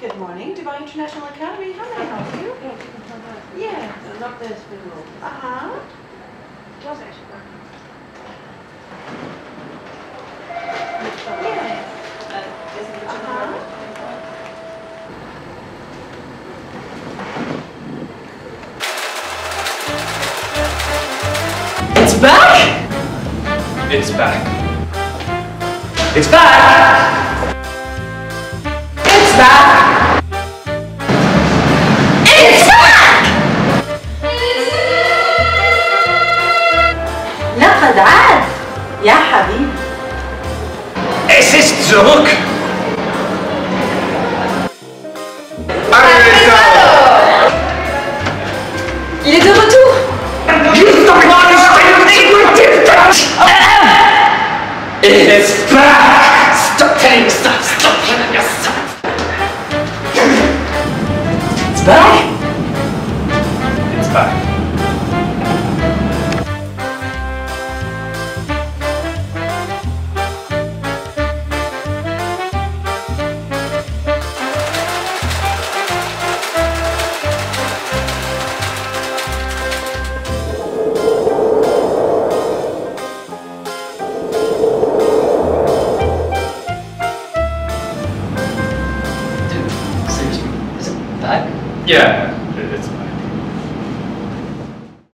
Good morning, Dubai International Academy. How may I help you? Yeah. Not this window. Uh-huh. Was actually Yeah. Uh-huh. It's back! It's back. It's back! لقد عاد يا حبيبي Es ist zurück! Il est de retour You don't understand It's back! Stop telling me stuff! Stop telling me stuff! It's back It's back. Dude, seriously, is it back? Yeah.